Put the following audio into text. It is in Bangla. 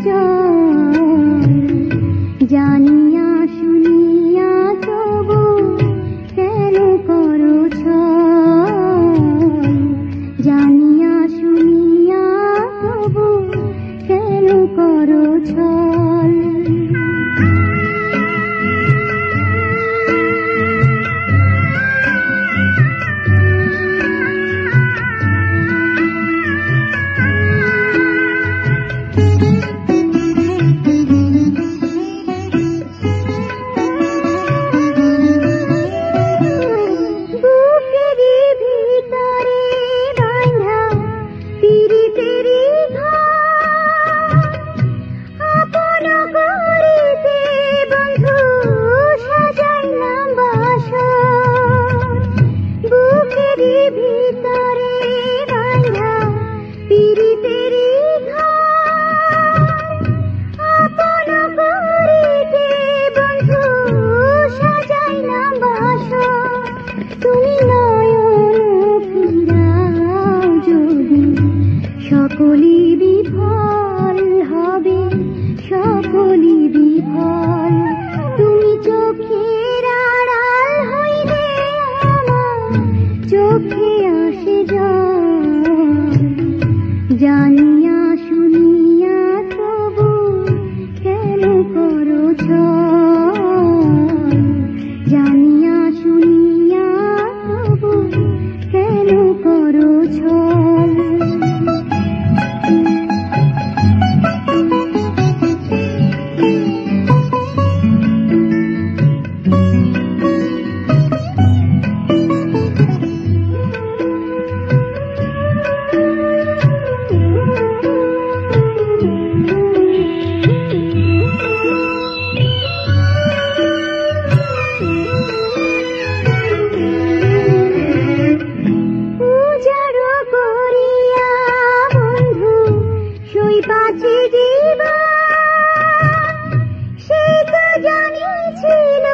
就。চোখে আসে যান বাঁচি দিবা সেই তো জানিছিল